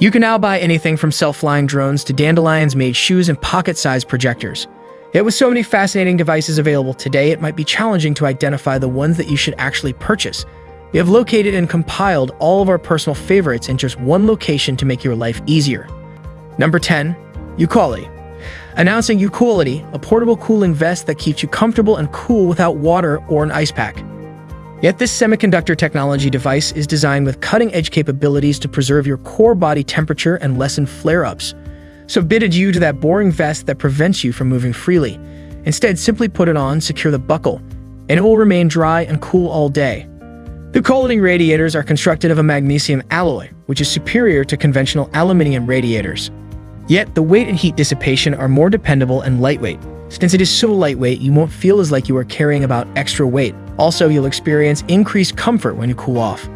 You can now buy anything from self-flying drones to dandelions-made shoes and pocket-sized projectors. Yet with so many fascinating devices available today, it might be challenging to identify the ones that you should actually purchase. We have located and compiled all of our personal favorites in just one location to make your life easier. Number 10. Ucoolity. Announcing Ucoolity, a portable cooling vest that keeps you comfortable and cool without water or an ice pack. Yet this semiconductor technology device is designed with cutting-edge capabilities to preserve your core body temperature and lessen flare-ups. So bid adieu to that boring vest that prevents you from moving freely. Instead, simply put it on, secure the buckle, and it will remain dry and cool all day. The cooling radiators are constructed of a magnesium alloy, which is superior to conventional aluminium radiators. Yet, the weight and heat dissipation are more dependable and lightweight. Since it is so lightweight, you won't feel as like you are carrying about extra weight. Also, you'll experience increased comfort when you cool off.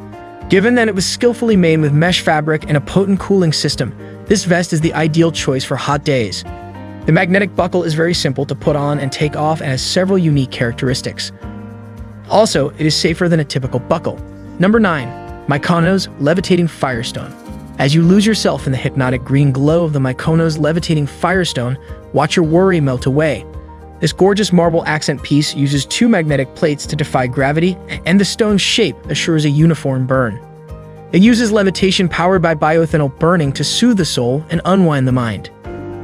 Given that it was skillfully made with mesh fabric and a potent cooling system, this vest is the ideal choice for hot days. The magnetic buckle is very simple to put on and take off and has several unique characteristics. Also, it is safer than a typical buckle. Number 9. Myconos Levitating Firestone as you lose yourself in the hypnotic green glow of the Myconos levitating firestone, watch your worry melt away. This gorgeous marble accent piece uses two magnetic plates to defy gravity, and the stone's shape assures a uniform burn. It uses levitation powered by bioethanol burning to soothe the soul and unwind the mind.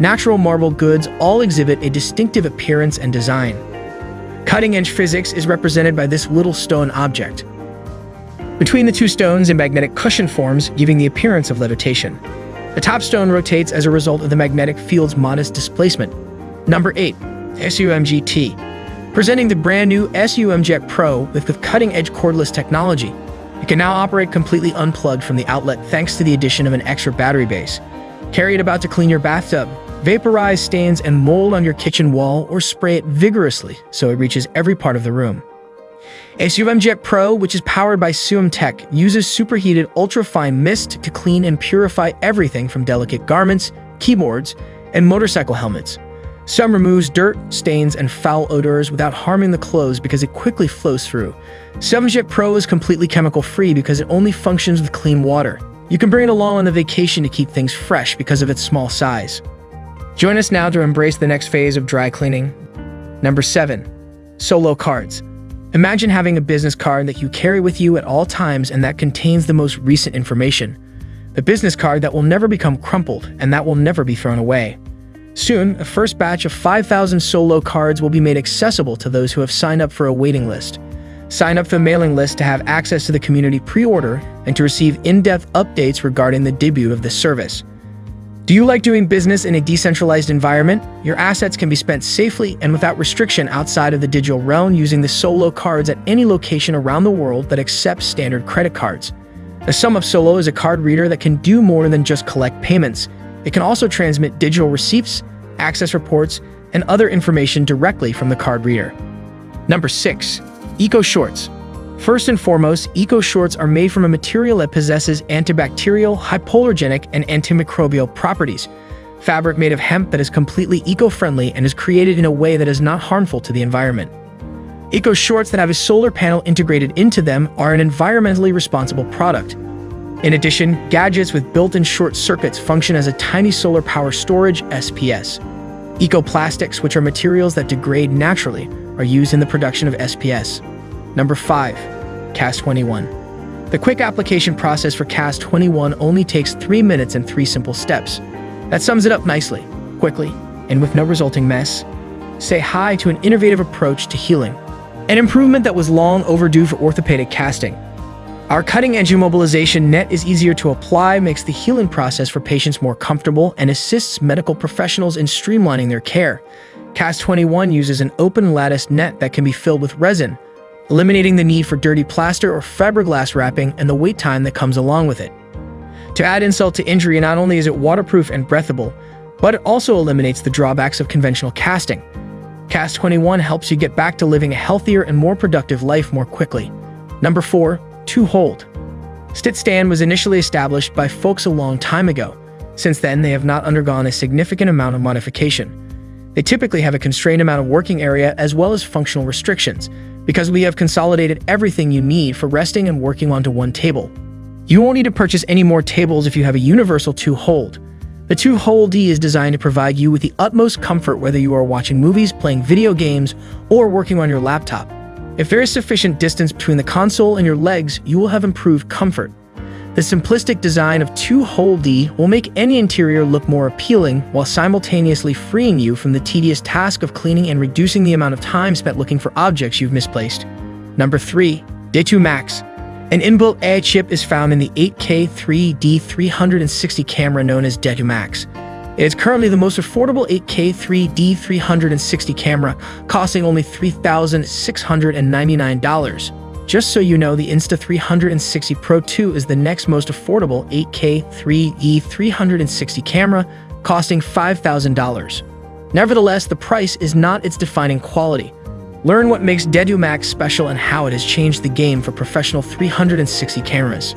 Natural marble goods all exhibit a distinctive appearance and design. Cutting-edge physics is represented by this little stone object, between the two stones, a magnetic cushion forms, giving the appearance of levitation. The top stone rotates as a result of the magnetic field's modest displacement. Number 8. SUMJET Presenting the brand new SUMJet Pro with, with cutting-edge cordless technology. It can now operate completely unplugged from the outlet thanks to the addition of an extra battery base. Carry it about to clean your bathtub, vaporize stains and mold on your kitchen wall, or spray it vigorously so it reaches every part of the room. A Jet Pro, which is powered by SUM Tech, uses superheated ultra-fine mist to clean and purify everything from delicate garments, keyboards, and motorcycle helmets. SUM removes dirt, stains, and foul odors without harming the clothes because it quickly flows through. Jet Pro is completely chemical-free because it only functions with clean water. You can bring it along on a vacation to keep things fresh because of its small size. Join us now to embrace the next phase of dry cleaning. Number 7. Solo Cards Imagine having a business card that you carry with you at all times and that contains the most recent information. The business card that will never become crumpled and that will never be thrown away. Soon, a first batch of 5,000 solo cards will be made accessible to those who have signed up for a waiting list. Sign up for the mailing list to have access to the community pre-order and to receive in-depth updates regarding the debut of this service. Do you like doing business in a decentralized environment? Your assets can be spent safely and without restriction outside of the digital realm using the Solo cards at any location around the world that accepts standard credit cards. The sum of Solo is a card reader that can do more than just collect payments. It can also transmit digital receipts, access reports, and other information directly from the card reader. Number 6. Eco Shorts First and foremost, Eco Shorts are made from a material that possesses antibacterial, hypoallergenic, and antimicrobial properties. Fabric made of hemp that is completely eco-friendly and is created in a way that is not harmful to the environment. Eco Shorts that have a solar panel integrated into them are an environmentally responsible product. In addition, gadgets with built-in short circuits function as a tiny solar power storage SPS. Eco-plastics, which are materials that degrade naturally, are used in the production of SPS. Number 5. Cast21 The quick application process for Cast21 only takes 3 minutes and 3 simple steps. That sums it up nicely, quickly, and with no resulting mess. Say hi to an innovative approach to healing, an improvement that was long overdue for orthopedic casting. Our cutting-edge immobilization net is easier to apply, makes the healing process for patients more comfortable, and assists medical professionals in streamlining their care. Cast21 uses an open lattice net that can be filled with resin, eliminating the need for dirty plaster or fiberglass wrapping and the wait time that comes along with it. To add insult to injury, not only is it waterproof and breathable, but it also eliminates the drawbacks of conventional casting. Cast 21 helps you get back to living a healthier and more productive life more quickly. Number 4. 2-hold Stitch Stand was initially established by folks a long time ago. Since then, they have not undergone a significant amount of modification. They typically have a constrained amount of working area as well as functional restrictions, because we have consolidated everything you need for resting and working onto one table. You won't need to purchase any more tables if you have a universal 2-hold. The 2-hold D is designed to provide you with the utmost comfort whether you are watching movies, playing video games, or working on your laptop. If there is sufficient distance between the console and your legs, you will have improved comfort. The simplistic design of 2-hold D will make any interior look more appealing while simultaneously freeing you from the tedious task of cleaning and reducing the amount of time spent looking for objects you've misplaced. Number 3. Detu Max An inbuilt AI chip is found in the 8K 3D 360 camera known as Detu Max. It is currently the most affordable 8K 3D 360 camera, costing only $3,699. Just so you know, the Insta360 Pro 2 is the next most affordable 8K 3D 360 camera, costing $5,000. Nevertheless, the price is not its defining quality. Learn what makes Detu Max special and how it has changed the game for professional 360 cameras.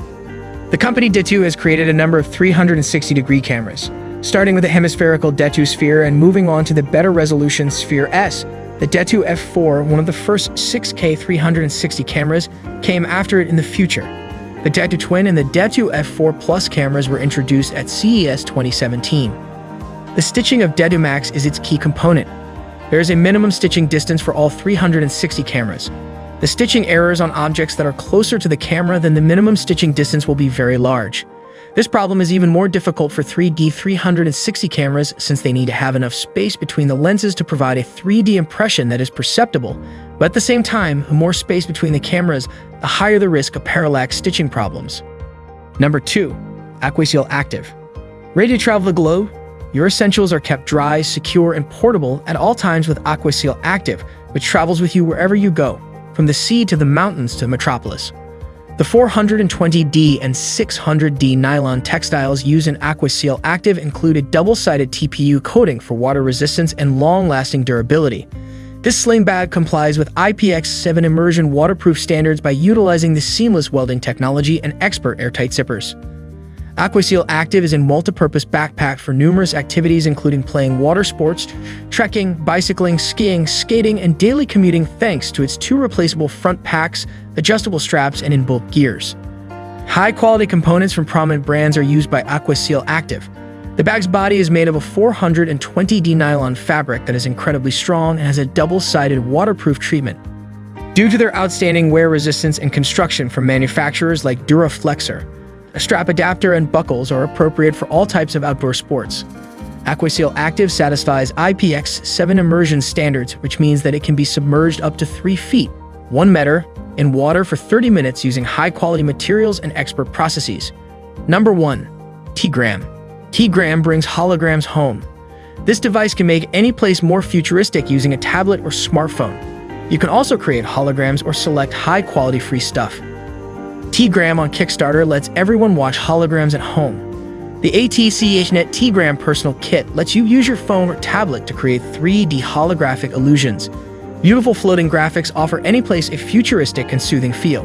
The company Detu has created a number of 360-degree cameras starting with the hemispherical Detu Sphere and moving on to the better resolution Sphere S. The Detu F4, one of the first 6K 360 cameras, came after it in the future. The Detu Twin and the Detu F4 Plus cameras were introduced at CES 2017. The stitching of Detu Max is its key component. There is a minimum stitching distance for all 360 cameras. The stitching errors on objects that are closer to the camera than the minimum stitching distance will be very large. This problem is even more difficult for 3D 360 cameras since they need to have enough space between the lenses to provide a 3D impression that is perceptible, but at the same time, the more space between the cameras, the higher the risk of parallax stitching problems. Number 2. Aquaseal Active Ready to travel the globe? Your essentials are kept dry, secure, and portable at all times with Aquaseal Active, which travels with you wherever you go, from the sea to the mountains to the metropolis. The 420D and 600D nylon textiles used in Aquaseal Active included double-sided TPU coating for water resistance and long-lasting durability. This sling bag complies with IPX7 immersion waterproof standards by utilizing the seamless welding technology and expert airtight zippers. Aquaseal Active is a multi-purpose backpack for numerous activities including playing water sports, trekking, bicycling, skiing, skating, and daily commuting thanks to its two replaceable front packs, adjustable straps, and in-bulk gears. High-quality components from prominent brands are used by Aquaseal Active. The bag's body is made of a 420D nylon fabric that is incredibly strong and has a double-sided waterproof treatment. Due to their outstanding wear resistance and construction from manufacturers like Duraflexor, a strap adapter and buckles are appropriate for all types of outdoor sports. Aquaseal Active satisfies IPX7 immersion standards, which means that it can be submerged up to 3 feet, 1 meter, in water for 30 minutes using high-quality materials and expert processes. Number 1. T-Gram T-Gram brings holograms home. This device can make any place more futuristic using a tablet or smartphone. You can also create holograms or select high-quality free stuff. T-Gram on Kickstarter lets everyone watch holograms at home. The ATCHNet T-Gram Personal Kit lets you use your phone or tablet to create 3D holographic illusions. Beautiful floating graphics offer any place a futuristic and soothing feel.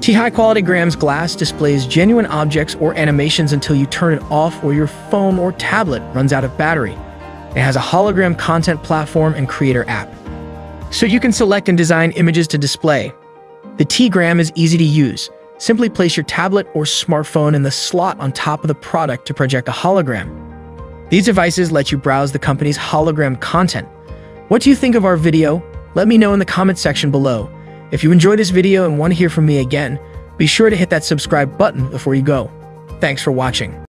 T-High Quality Grams glass displays genuine objects or animations until you turn it off or your phone or tablet runs out of battery. It has a hologram content platform and creator app. So you can select and design images to display. The T-Gram is easy to use. Simply place your tablet or smartphone in the slot on top of the product to project a hologram. These devices let you browse the company's hologram content. What do you think of our video? Let me know in the comment section below. If you enjoyed this video and want to hear from me again, be sure to hit that subscribe button before you go. Thanks for watching.